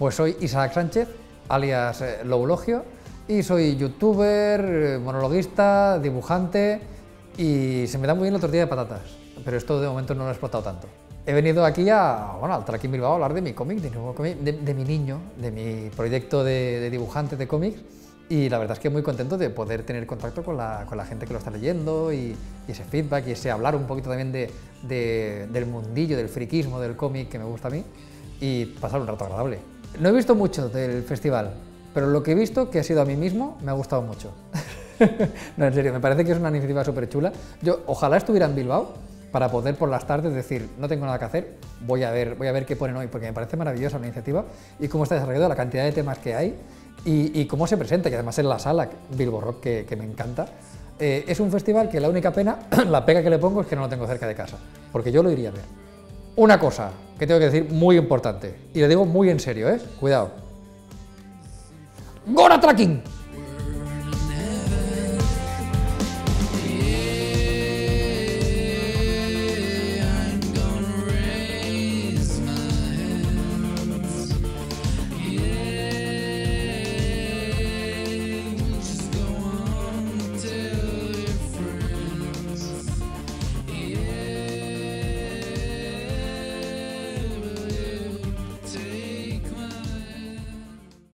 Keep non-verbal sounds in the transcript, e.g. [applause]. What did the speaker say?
Pues soy Isaac Sánchez, alias eh, Loulogio, y soy youtuber, eh, monologuista, dibujante, y se me da muy bien la tortilla de patatas, pero esto de momento no lo he explotado tanto. He venido aquí a, bueno, al Tracking Bilbao a hablar de mi cómic, de, de- de mi niño, de mi proyecto de, de dibujante de cómics, y la verdad es que muy contento de poder tener contacto con la, con la gente que lo está leyendo y, y ese feedback y ese hablar un poquito también de, de- del mundillo, del friquismo del cómic que me gusta a mí y pasar un rato agradable. No he visto mucho del festival, pero lo que he visto, que ha sido a mí mismo, me ha gustado mucho. [laughs] no, en serio, me parece que es una iniciativa súper chula. Yo ojalá estuviera en Bilbao para poder por las tardes decir, no tengo nada que hacer, voy a ver, voy a ver qué ponen hoy, porque me parece maravillosa la iniciativa y cómo está desarrollada, la cantidad de temas que hay y, cómo se presenta, que además en la sala Bilbo Rock, que, que me encanta. Eh, es un festival que la única pena, [clears throat] la pega que le pongo es que no lo tengo cerca de casa, porque yo lo iría a ver. Una cosa que tengo que decir muy importante, y le digo muy en serio, ¿eh? Cuidado. ¡Gora Tracking!